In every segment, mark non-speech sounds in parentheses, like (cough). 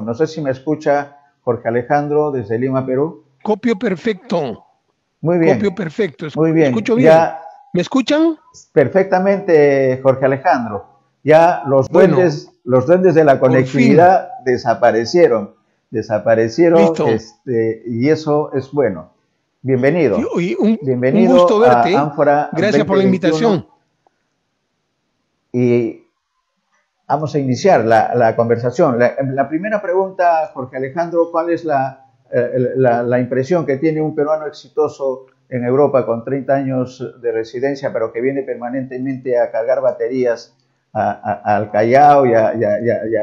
No sé si me escucha Jorge Alejandro desde Lima, Perú. Copio perfecto. Muy bien. Copio perfecto. Muy bien. Escucho bien. ¿Me escuchan? Perfectamente, Jorge Alejandro. Ya los duendes, los duendes de la conectividad desaparecieron. Desaparecieron este, y eso es bueno. Bienvenido. un, Bienvenido gusto verte. Gracias por la invitación. Y vamos a iniciar la, conversación. La, primera pregunta, Jorge Alejandro, ¿cuál es eh, la, impresión que tiene un peruano exitoso en Europa con 30 años de residencia, pero que viene permanentemente a cargar baterías al Callao y a,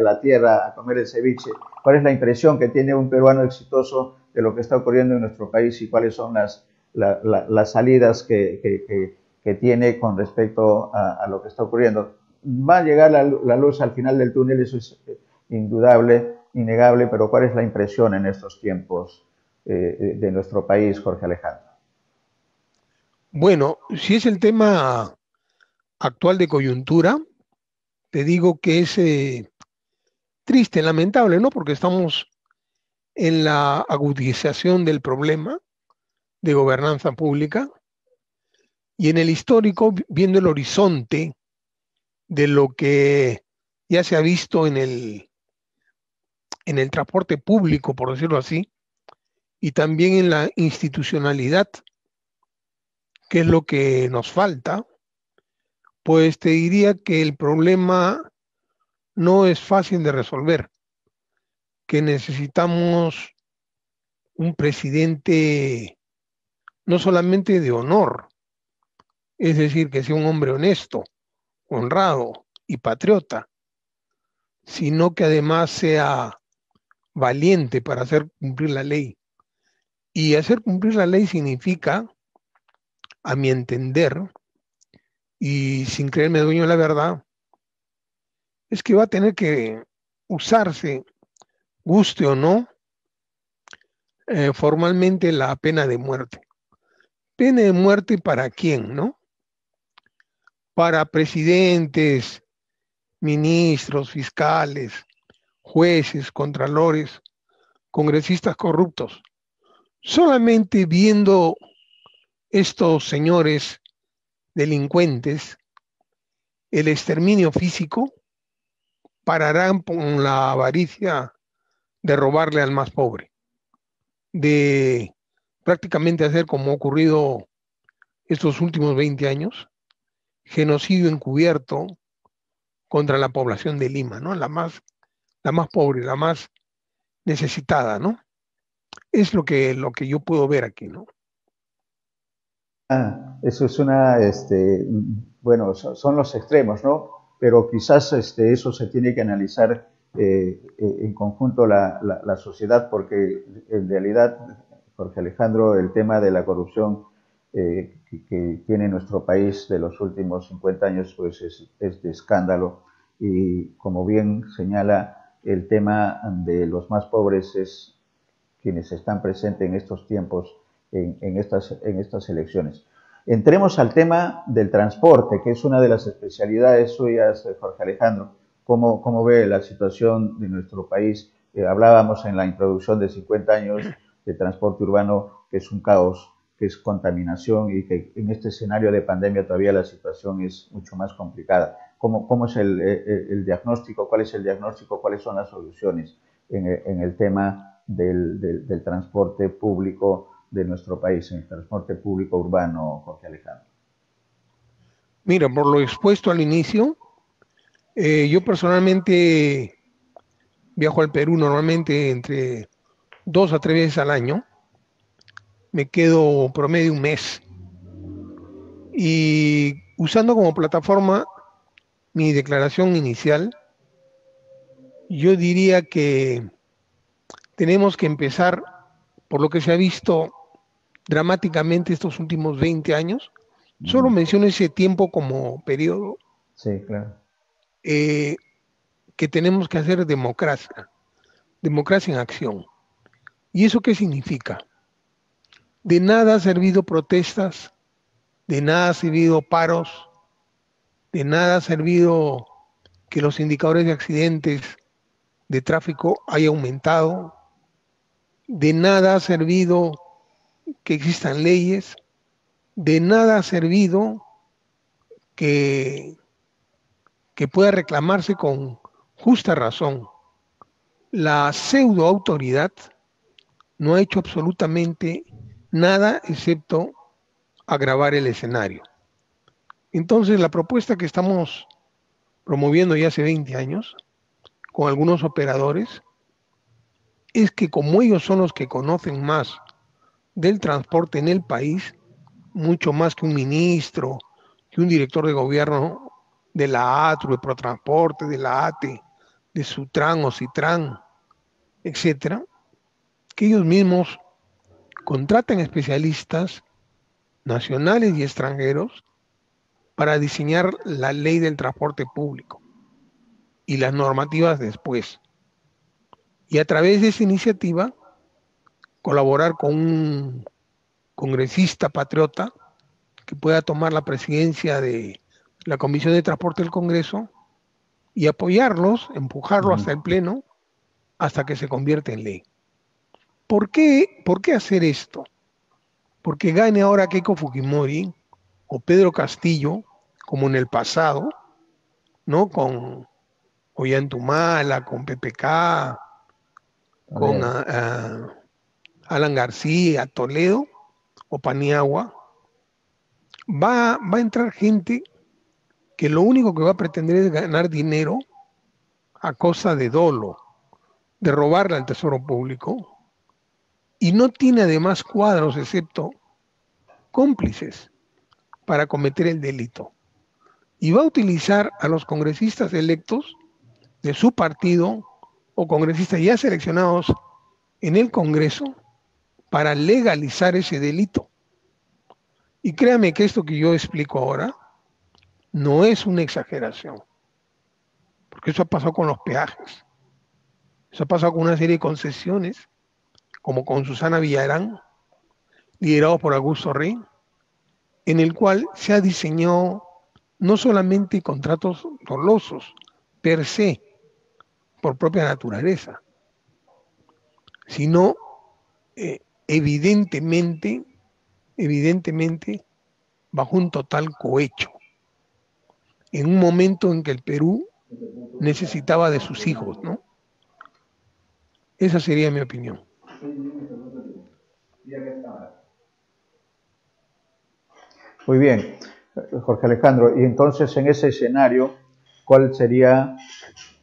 la tierra a comer el ceviche? ¿Cuál es la impresión que tiene un peruano exitoso de lo que está ocurriendo en nuestro país y cuáles son las, las salidas que, tiene con respecto a, lo que está ocurriendo. Va a llegar la, luz al final del túnel, eso es eh, indudable, innegable, pero ¿cuál es la impresión en estos tiempos eh, de nuestro país, Jorge Alejandro? Bueno, si es el tema actual de coyuntura, te digo que es eh, triste, lamentable, ¿no? Porque estamos en la agudización del problema de gobernanza pública y en el histórico, viendo el horizonte de lo que ya se ha visto en el, en el transporte público, por decirlo así, y también en la institucionalidad, que es lo que nos falta, pues te diría que el problema no es fácil de resolver que necesitamos un presidente no solamente de honor, es decir, que sea un hombre honesto, honrado y patriota, sino que además sea valiente para hacer cumplir la ley. Y hacer cumplir la ley significa, a mi entender, y sin creerme dueño de la verdad, es que va a tener que usarse guste o no, eh, formalmente la pena de muerte. Pena de muerte para quién, ¿no? Para presidentes, ministros, fiscales, jueces, contralores, congresistas corruptos. Solamente viendo estos señores delincuentes, el exterminio físico pararán con la avaricia de robarle al más pobre, de prácticamente hacer como ha ocurrido estos últimos 20 años, genocidio encubierto contra la población de Lima, ¿no? La más, la más pobre, la más necesitada, ¿no? Es lo que, lo que yo puedo ver aquí, ¿no? Ah, eso es una, este, bueno, son, los extremos, ¿no? Pero quizás este, eso se tiene que analizar eh, eh, en conjunto la, la, sociedad, porque en realidad, Jorge Alejandro, el tema de la corrupción eh, que, tiene nuestro país de los últimos 50 años pues es, de escándalo y como bien señala, el tema de los más pobres es quienes están presentes en estos tiempos, en, en, estas, en estas elecciones. Entremos al tema del transporte, que es una de las especialidades suyas, Jorge Alejandro cómo, ve la situación de nuestro país. Eh, hablábamos en la introducción de 50 años de transporte urbano, que es un caos, que es contaminación y que en este escenario de pandemia todavía la situación es mucho más complicada. ¿Cómo, cómo es el, eh, eh, el, diagnóstico? ¿Cuál es el diagnóstico? ¿Cuáles son las soluciones en el, en el tema del, del, del, transporte público de nuestro país, en el transporte público urbano, Jorge Alejandro? Mira, por lo expuesto al inicio, eh, yo personalmente viajo al Perú normalmente entre dos a tres veces al año. Me quedo promedio un mes. Y usando como plataforma mi declaración inicial, yo diría que tenemos que empezar por lo que se ha visto dramáticamente estos últimos 20 años. Solo menciono ese tiempo como periodo. Sí, claro. Eh, que tenemos que hacer democracia, democracia en acción. ¿Y eso qué significa? De nada ha servido protestas, de nada ha servido paros, de nada ha servido que los indicadores de accidentes de tráfico haya aumentado. De nada ha servido que existan leyes, de nada ha servido que, que pueda reclamarse con justa razón. La pseudo autoridad no ha hecho absolutamente nada excepto agravar el escenario. Entonces, la propuesta que estamos promoviendo ya hace 20 años con algunos operadores es que como ellos son los que conocen más del transporte en el país, mucho más que un ministro, que un director de gobierno de la ATRU, de Protransporte, de la ATE, de Sutran o Citran, etcétera, que ellos mismos contraten especialistas nacionales y extranjeros para diseñar la ley del transporte público y las normativas después. Y a través de esa iniciativa, colaborar con un congresista patriota que pueda tomar la presidencia de la Comisión de Transporte del Congreso y apoyarlos, empujarlo hasta el Pleno, hasta que se convierta en ley. ¿Por qué, ¿Por qué hacer esto? Porque gane ahora Keiko Fujimori o Pedro Castillo, como en el pasado, ¿no? Con Ollantumala, con PPK, con ah, ah, Alan García, Toledo o Paniagua, va, va a entrar gente que lo único que va a pretender es ganar dinero a costa de dolo, de robarle al tesoro público, y no tiene además cuadros excepto cómplices para cometer el delito. Y va a utilizar a los congresistas electos de su partido o congresistas ya seleccionados en el Congreso para legalizar ese delito. Y créame que esto que yo explico ahora no es una exageración, porque eso ha pasado con los peajes, eso ha pasado con una serie de concesiones como con Susana Villarán, liderado por Augusto Rey, en el cual se ha diseñado no solamente contratos dolosos per se, por propia naturaleza, sino eh, evidentemente, evidentemente bajo un total cohecho, en un momento en que el Perú necesitaba de sus hijos, ¿no? Esa sería mi opinión. Muy bien, Jorge Alejandro. Y entonces, en ese escenario, ¿cuál sería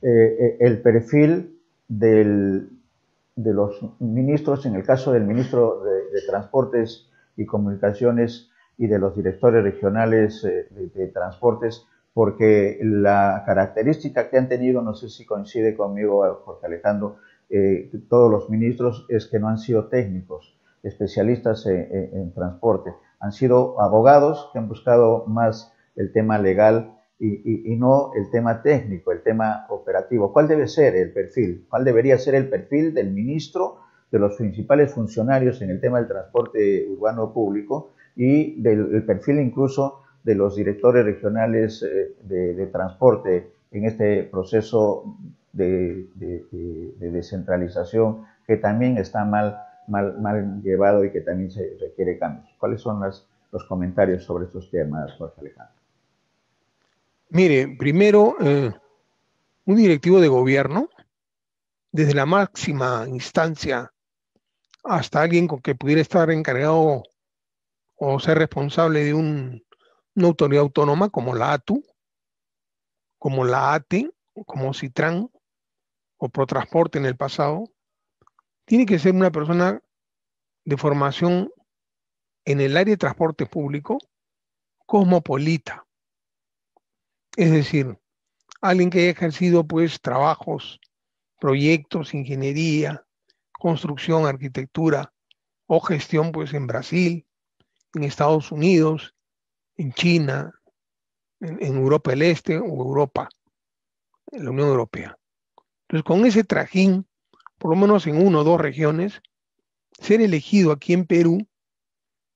eh, eh, el perfil de los ministros, en el caso del ministro de, Transportes y Comunicaciones y de los directores regionales eh, de Transportes? Porque la característica que han tenido, no sé si coincide conmigo, Jorge Alejandro, eh, todos los ministros es que no han sido técnicos, especialistas en, transporte, han sido abogados que han buscado más el tema legal y, no el tema técnico, el tema operativo. ¿Cuál debe ser el perfil? ¿Cuál debería ser el perfil del ministro, de los principales funcionarios en el tema del transporte urbano público y del perfil incluso de los directores regionales eh, de transporte en este proceso de, descentralización que también está mal, mal, mal, llevado y que también se requiere cambios. ¿Cuáles son los comentarios sobre estos temas, Jorge Alejandro? Mire, primero, eh, un directivo de gobierno, desde la máxima instancia hasta alguien con que pudiera estar encargado o ser responsable de una autoridad autónoma como la ATU, como la ATE, como CITRAN, o transporte en el pasado, tiene que ser una persona de formación en el área de transporte público cosmopolita. Es decir, alguien que haya ejercido pues trabajos, proyectos, ingeniería, construcción, arquitectura o gestión pues en Brasil, en Estados Unidos, en China, en, en Europa del Este o Europa, en la Unión Europea. Entonces, con ese trajín, por lo menos en una o dos regiones, ser elegido aquí en Perú,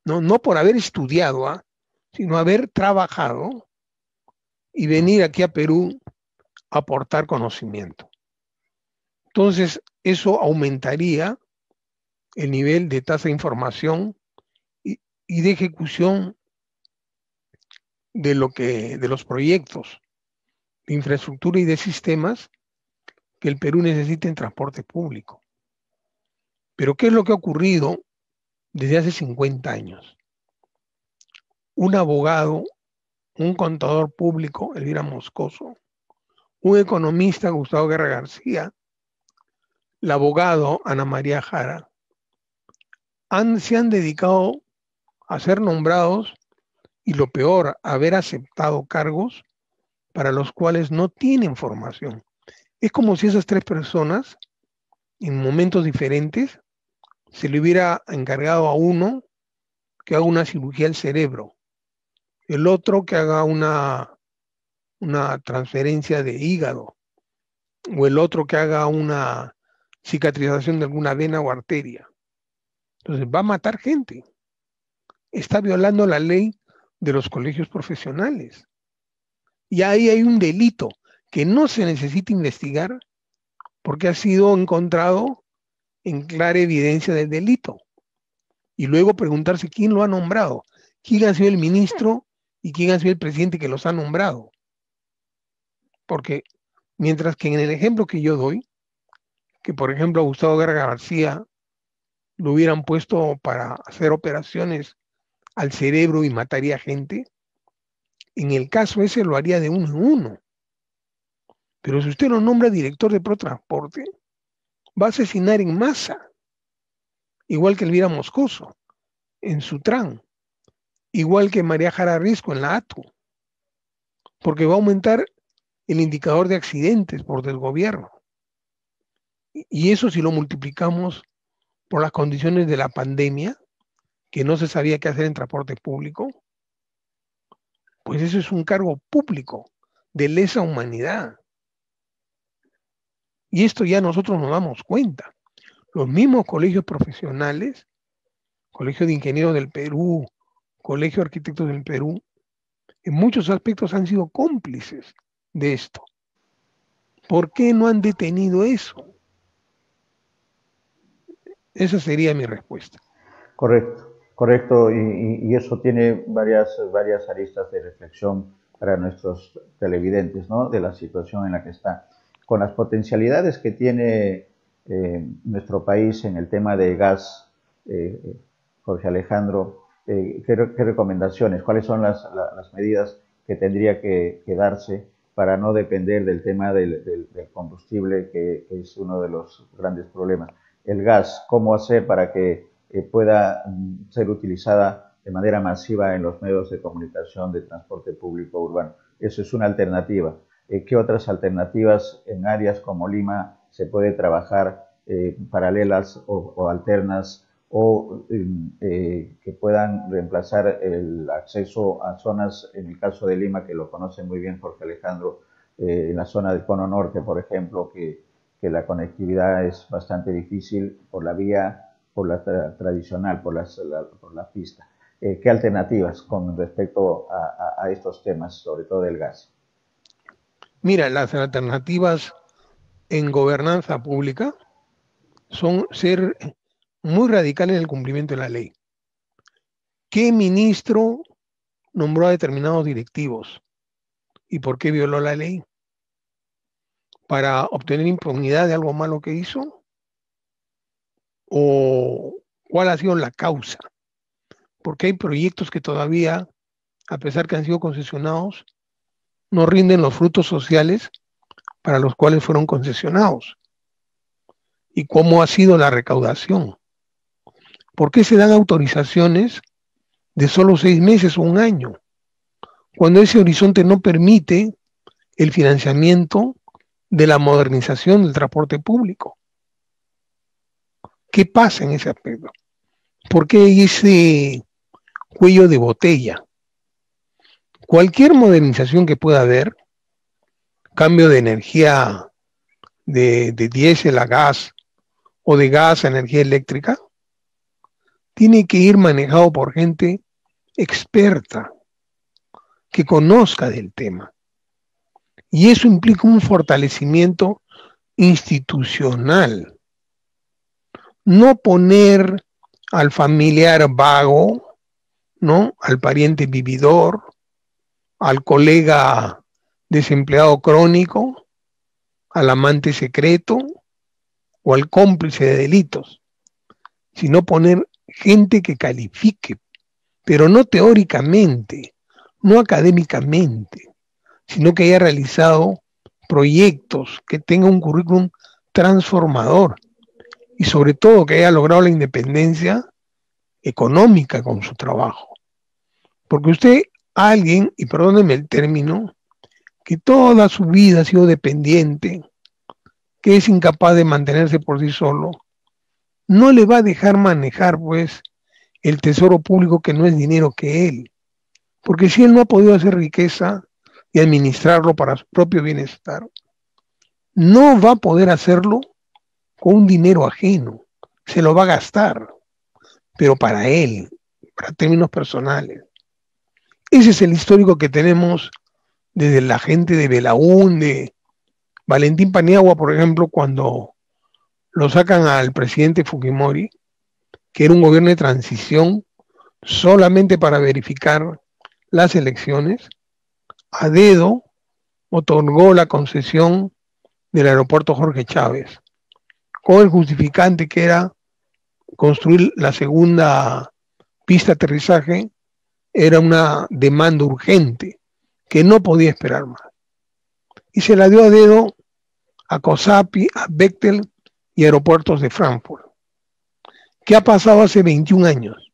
no, no por haber estudiado, ¿ah? sino haber trabajado y venir aquí a Perú a aportar conocimiento. Entonces, eso aumentaría el nivel de tasa de información y, y de ejecución de lo que de los proyectos de infraestructura y de sistemas que el Perú necesita en transporte público. Pero ¿qué es lo que ha ocurrido desde hace 50 años? Un abogado, un contador público, Elvira Moscoso, un economista, Gustavo Guerra García, el abogado Ana María Jara, han, se han dedicado a ser nombrados y lo peor, haber aceptado cargos para los cuales no tienen formación. Es como si esas tres personas, en momentos diferentes, se le hubiera encargado a uno que haga una cirugía al cerebro, el otro que haga una, una transferencia de hígado, o el otro que haga una cicatrización de alguna vena o arteria. Entonces va a matar gente. Está violando la ley de los colegios profesionales. Y ahí hay un delito que no se necesita investigar porque ha sido encontrado en clara evidencia del delito. Y luego preguntarse quién lo ha nombrado, quién ha sido el ministro y quién ha sido el presidente que los ha nombrado. Porque mientras que en el ejemplo que yo doy, que por ejemplo a Gustavo Guerra García lo hubieran puesto para hacer operaciones al cerebro y mataría gente, en el caso ese lo haría de uno en uno. Pero si usted lo nombra director de ProTransporte, va a asesinar en masa, igual que Elvira Moscoso en Sutran, igual que María Jara Risco en la ATU, porque va a aumentar el indicador de accidentes por del gobierno. Y eso si lo multiplicamos por las condiciones de la pandemia, que no se sabía qué hacer en transporte público, pues eso es un cargo público de lesa humanidad. Y esto ya nosotros nos damos cuenta. Los mismos colegios profesionales, Colegio de Ingenieros del Perú, Colegio de Arquitectos del Perú, en muchos aspectos han sido cómplices de esto. ¿Por qué no han detenido eso? Esa sería mi respuesta. Correcto. Correcto, y, eso tiene varias, varias aristas de reflexión para nuestros televidentes, ¿no? De la situación en la que está. Con las potencialidades que tiene eh, nuestro país en el tema de gas, eh, Jorge Alejandro, eh, ¿qué, recomendaciones, cuáles son las, medidas que tendría que, darse para no depender del tema del, combustible, que es uno de los grandes problemas? El gas, ¿cómo hacer para que eh, pueda mm, ser utilizada de manera masiva en los medios de comunicación de transporte público urbano. Eso es una alternativa. Eh, ¿Qué otras alternativas en áreas como Lima se puede trabajar eh, paralelas o, alternas o mm, que puedan reemplazar el acceso a zonas, en el caso de Lima, que lo conoce muy bien Jorge Alejandro, en la zona del Cono Norte, por ejemplo, que, la conectividad es bastante difícil por la vía por la tradicional, por, la, pista. Eh, ¿Qué alternativas con respecto a, estos temas, sobre todo del gas? Mira, las alternativas en gobernanza pública son ser muy radicales en el cumplimiento de la ley. ¿Qué ministro nombró a determinados directivos? ¿Y por qué violó la ley? ¿Para obtener impunidad de algo malo que hizo? o cuál ha sido la causa. Porque hay proyectos que todavía, a pesar que han sido concesionados, no rinden los frutos sociales para los cuales fueron concesionados. ¿Y cómo ha sido la recaudación? ¿Por qué se dan autorizaciones de solo seis meses o un año? Cuando ese horizonte no permite el financiamiento de la modernización del transporte público. ¿Qué pasa en ese aspecto? ¿Por qué ese cuello de botella? Cualquier modernización que pueda haber, cambio de energía de, diésel a gas o de gas a energía eléctrica, tiene que ir manejado por gente experta, que conozca del tema. Y eso implica un fortalecimiento institucional. No poner al familiar vago, ¿no? Al pariente vividor, al colega desempleado crónico, al amante secreto o al cómplice de delitos, sino poner gente que califique, pero no teóricamente, no académicamente, sino que haya realizado proyectos, que tenga un currículum transformador y sobre todo que haya logrado la independencia económica con su trabajo. Porque usted, alguien, y perdóneme el término, que toda su vida ha sido dependiente, que es incapaz de mantenerse por sí solo, no le va a dejar manejar, pues, el tesoro público que no es dinero que él. Porque si él no ha podido hacer riqueza y administrarlo para su propio bienestar, no va a poder hacerlo con un dinero ajeno. Se lo va a gastar, pero para él, para términos personales. Ese es el histórico que tenemos desde la gente de Belaúnde, Valentín Paniagua, por ejemplo, cuando lo sacan al presidente Fujimori, que era un gobierno de transición solamente para verificar las elecciones, a dedo otorgó la concesión del aeropuerto Jorge Chávez, con el justificante que era construir la segunda pista de aterrizaje, era una demanda urgente que no podía esperar más. Y se la dio a dedo a COSAPI, a Bechtel y aeropuertos de Frankfurt. ¿Qué ha pasado hace 21 años?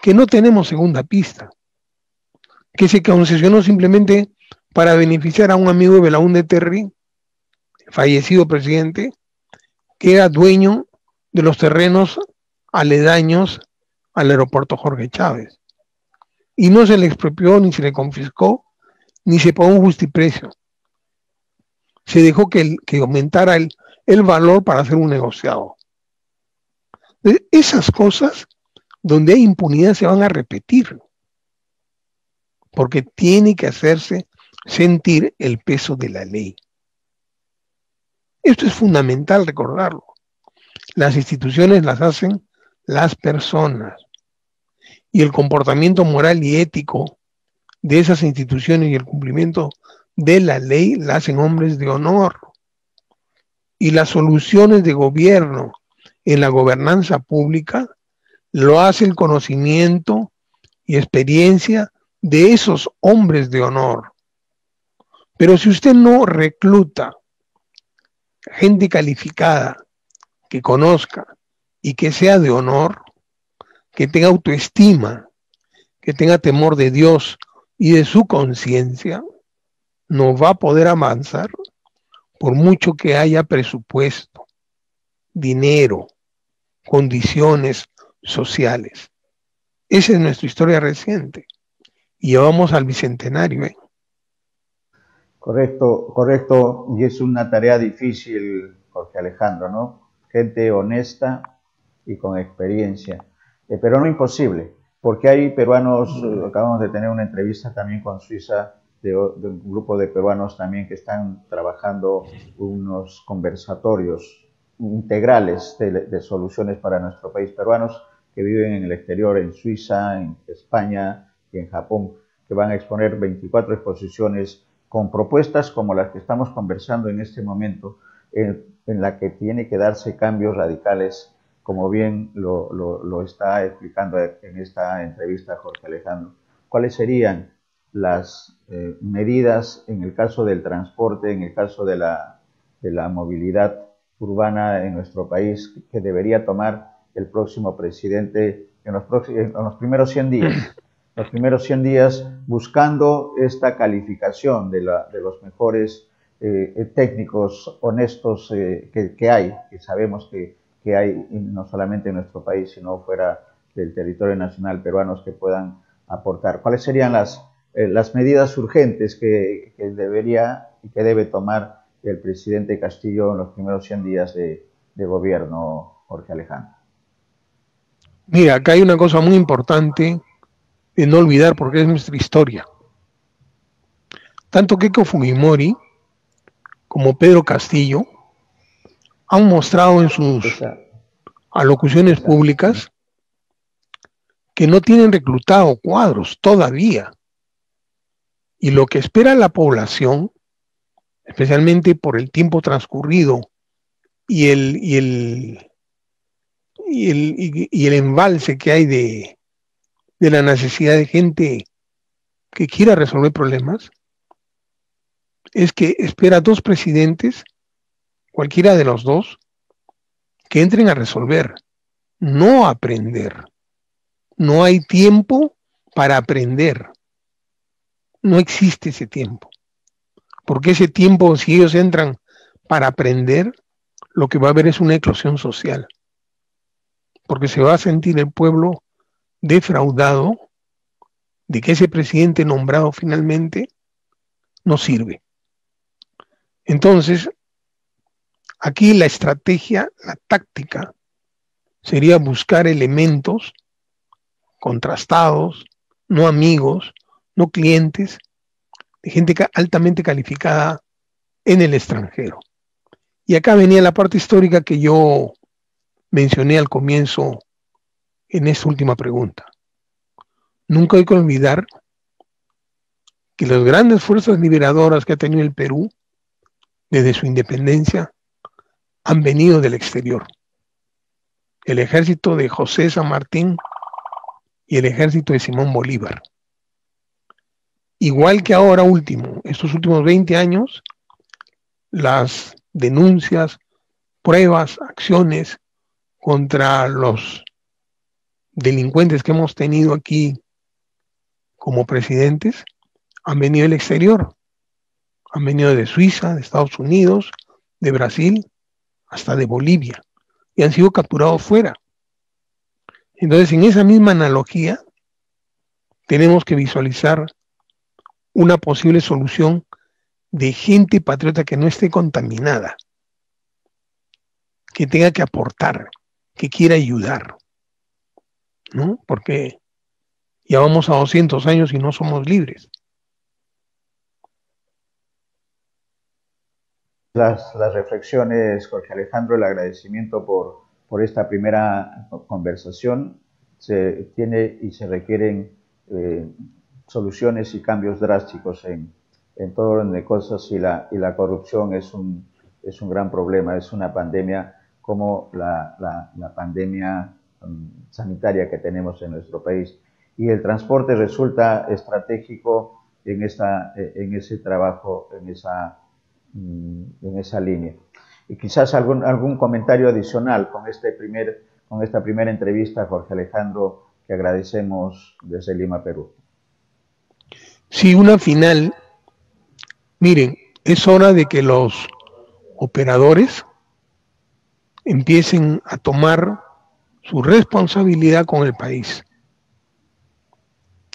Que no tenemos segunda pista, que se concesionó simplemente para beneficiar a un amigo de Belaúnde Terry, fallecido presidente, que era dueño de los terrenos aledaños al aeropuerto Jorge Chávez. Y no se le expropió, ni se le confiscó, ni se pagó un justiprecio. Se dejó que, aumentara el, el valor para hacer un negociado. Esas cosas donde hay impunidad se van a repetir, porque tiene que hacerse sentir el peso de la ley. Esto es fundamental recordarlo. Las instituciones las hacen las personas y el comportamiento moral y ético de esas instituciones y el cumplimiento de la ley la hacen hombres de honor y las soluciones de gobierno en la gobernanza pública lo hace el conocimiento y experiencia de esos hombres de honor. Pero si usted no recluta gente calificada que conozca y que sea de honor, que tenga autoestima, que tenga temor de Dios y de su conciencia, no va a poder avanzar por mucho que haya presupuesto, dinero, condiciones sociales. Esa es nuestra historia reciente. Y vamos al bicentenario. ¿eh? Correcto, correcto. Y es una tarea difícil, Jorge Alejandro, ¿no? Gente honesta y con experiencia. Eh, pero no imposible, porque hay peruanos, acabamos de tener una entrevista también con Suiza, de, un grupo de peruanos también que están trabajando unos conversatorios integrales de, soluciones para nuestro país, peruanos que viven en el exterior, en Suiza, en España y en Japón, que van a exponer 24 exposiciones con propuestas como las que estamos conversando en este momento, en, la que tiene que darse cambios radicales, como bien lo, lo está explicando en esta entrevista Jorge Alejandro. ¿Cuáles serían las eh, medidas en el caso del transporte, en el caso de la, de la movilidad urbana en nuestro país que debería tomar el próximo presidente en los, en los primeros 100 días. (clears throat) Los primeros 100 días buscando esta calificación de, la, de los mejores eh, técnicos honestos eh, que, que, hay, que sabemos que, que hay no solamente en nuestro país, sino fuera del territorio nacional peruanos que puedan aportar. ¿Cuáles serían las, eh, las medidas urgentes que, debería y que debe tomar el presidente Castillo en los primeros 100 días de, gobierno, Jorge Alejandro. Mira, acá hay una cosa muy importante de no olvidar porque es nuestra historia. Tanto Keiko Fujimori como Pedro Castillo han mostrado en sus alocuciones públicas que no tienen reclutado cuadros todavía. Y lo que espera la población, especialmente por el tiempo transcurrido y el, y el, y el, y el embalse que hay de, de la necesidad de gente que quiera resolver problemas, es que espera dos presidentes, cualquiera de los dos, que entren a resolver, no aprender. No hay tiempo para aprender. No existe ese tiempo. Porque ese tiempo, si ellos entran para aprender, lo que va a haber es una eclosión social. Porque se va a sentir el pueblo defraudado de que ese presidente nombrado finalmente no sirve. Entonces, aquí la estrategia, la táctica, sería buscar elementos contrastados, no amigos, no clientes, de gente altamente calificada en el extranjero. Y acá venía la parte histórica que yo mencioné al comienzo en esta última pregunta. Nunca hay que olvidar que las grandes fuerzas liberadoras que ha tenido el Perú desde su independencia han venido del exterior. El ejército de José San Martín y el ejército de Simón Bolívar. Igual que ahora último, estos últimos 20 años, las denuncias, pruebas, acciones contra los delincuentes que hemos tenido aquí como presidentes han venido del exterior. Han venido de Suiza, de Estados Unidos, de Brasil, hasta de Bolivia. Y han sido capturados fuera. Entonces, en esa misma analogía, tenemos que visualizar una posible solución de gente patriota que no esté contaminada, que tenga que aportar, que quiera ayudar, ¿no? Porque ya vamos a 200 años y no somos libres. Las, las reflexiones, Jorge Alejandro, el agradecimiento por, por esta primera conversación. Se tiene y se requieren eh, soluciones y cambios drásticos en, en todo orden de cosas y la, y la corrupción es un, es un gran problema, es una pandemia como la, la, la pandemia um, sanitaria que tenemos en nuestro país. Y el transporte resulta estratégico en, esta, en ese trabajo, en esa, en esa línea y quizás algún, algún comentario adicional con, este primer, con esta primera entrevista, Jorge Alejandro, que agradecemos desde Lima, Perú. Sí, una final. Miren, es hora de que los operadores empiecen a tomar su responsabilidad con el país.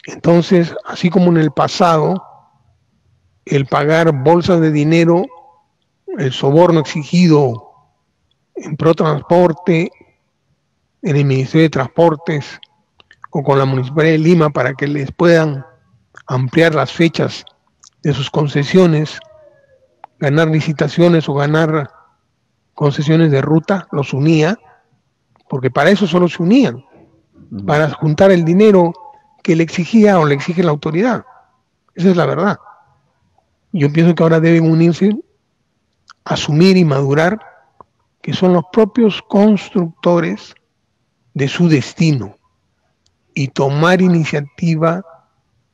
Entonces, así como en el pasado, el pagar bolsas de dinero el soborno exigido en ProTransporte, en el Ministerio de Transportes o con la Municipalidad de Lima para que les puedan ampliar las fechas de sus concesiones, ganar licitaciones o ganar concesiones de ruta, los unía, porque para eso solo se unían, para juntar el dinero que le exigía o le exige la autoridad. Esa es la verdad. Yo pienso que ahora deben unirse asumir y madurar que son los propios constructores de su destino y tomar iniciativa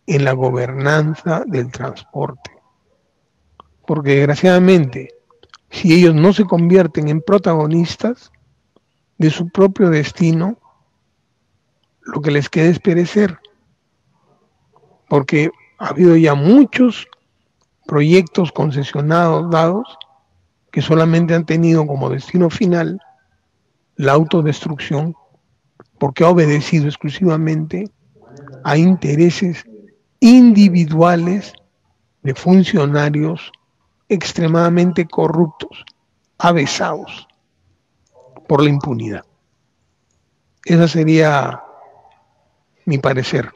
en la gobernanza del transporte. Porque desgraciadamente, si ellos no se convierten en protagonistas de su propio destino, lo que les queda es perecer. Porque ha habido ya muchos proyectos concesionados dados que solamente han tenido como destino final la autodestrucción porque ha obedecido exclusivamente a intereses individuales de funcionarios extremadamente corruptos, avesados por la impunidad. Esa sería mi parecer.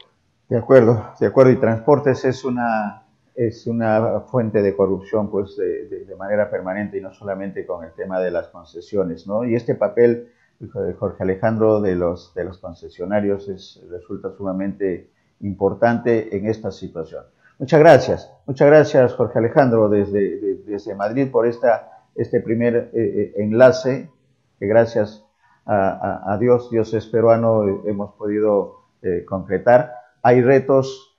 De acuerdo, de acuerdo. Y transportes es una es una fuente de corrupción pues de, manera permanente y no solamente con el tema de las concesiones, ¿no? Y este papel de Jorge Alejandro de los, de los concesionarios es, resulta sumamente importante en esta situación. Muchas gracias, muchas gracias Jorge Alejandro desde, desde Madrid por esta, este primer eh, eh, enlace, que gracias a, Dios, Dios es peruano, eh, hemos podido concretar. Hay retos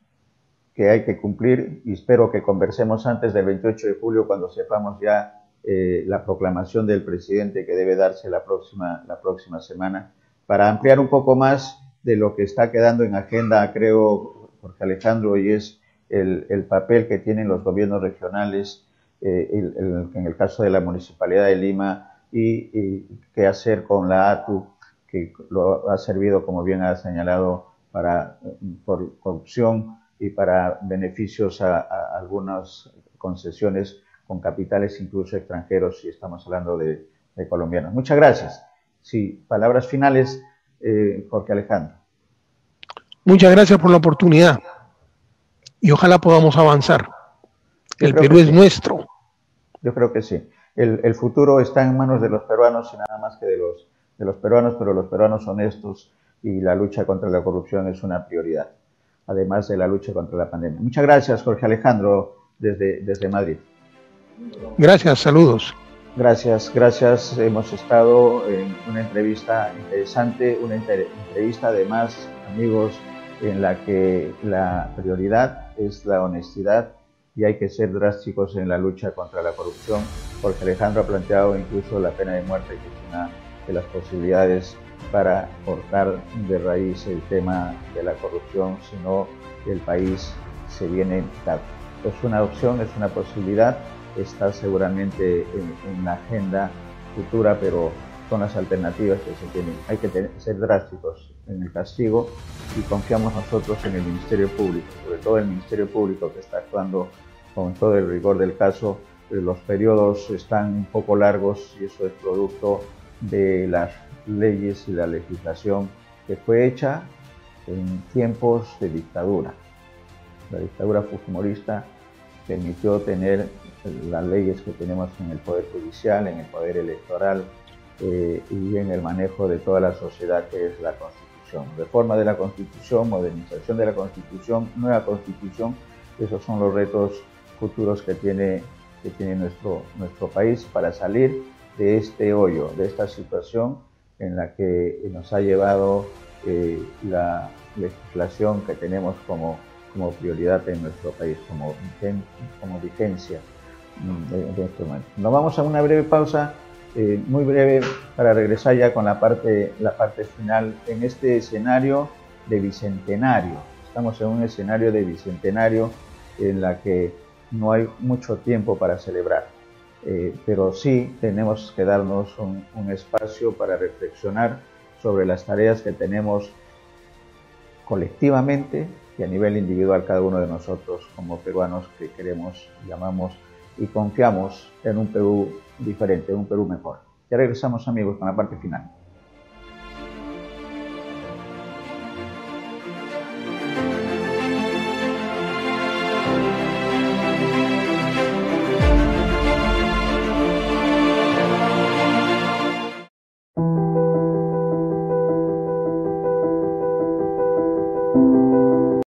que hay que cumplir y espero que conversemos antes del 28 de julio cuando sepamos ya eh, la proclamación del presidente que debe darse la próxima, la próxima semana. Para ampliar un poco más de lo que está quedando en agenda, creo, Jorge Alejandro, y es el, el papel que tienen los gobiernos regionales, eh, en el caso de la Municipalidad de Lima, y, qué hacer con la ATU, que lo ha servido, como bien ha señalado, para, por corrupción, y para beneficios a, algunas concesiones con capitales incluso extranjeros si estamos hablando de, colombianos. Muchas gracias. Sí, palabras finales, eh, Jorge Alejandro. Muchas gracias por la oportunidad y ojalá podamos avanzar. el Perú es nuestro. Yo creo que sí. El, el, futuro está en manos de los peruanos y nada más que de los, de los peruanos, pero los peruanos honestos y la lucha contra la corrupción es una prioridad además de la lucha contra la pandemia. Muchas gracias, Jorge Alejandro, desde, desde Madrid. Gracias, saludos. Gracias, gracias. Hemos estado en una entrevista interesante, una entrevista además, amigos, en la que la prioridad es la honestidad y hay que ser drásticos en la lucha contra la corrupción. Jorge Alejandro ha planteado incluso la pena de muerte, que es una de las posibilidades para cortar de raíz el tema de la corrupción, sino el país se viene tarde. Es una opción, es una posibilidad, está seguramente en, la agenda futura, pero son las alternativas que se tienen. Hay que ser drásticos en el castigo y confiamos nosotros en el Ministerio Público, sobre todo el Ministerio Público que está actuando con todo el rigor del caso. Los periodos están un poco largos y eso es producto de las leyes y la legislación que fue hecha en tiempos de dictadura. La dictadura fujimorista permitió tener las leyes que tenemos en el Poder Judicial, en el Poder Electoral eh, y en el manejo de toda la sociedad que es la Constitución. Reforma de la Constitución, modernización de la Constitución, nueva Constitución, esos son los retos futuros que tiene, que tiene nuestro, nuestro país para salir de este hoyo, de esta situación en la que nos ha llevado eh, la legislación que tenemos como, como prioridad en nuestro país, como, como vigencia de, este momento. Nos vamos a una breve pausa, eh, muy breve, para regresar ya con la parte, la parte final en este escenario de bicentenario. Estamos en un escenario de bicentenario en la que no hay mucho tiempo para celebrar. Eh, pero sí tenemos que darnos un, espacio para reflexionar sobre las tareas que tenemos colectivamente y a nivel individual cada uno de nosotros como peruanos que queremos, llamamos y confiamos en un Perú diferente, un Perú mejor. Ya regresamos amigos con la parte final.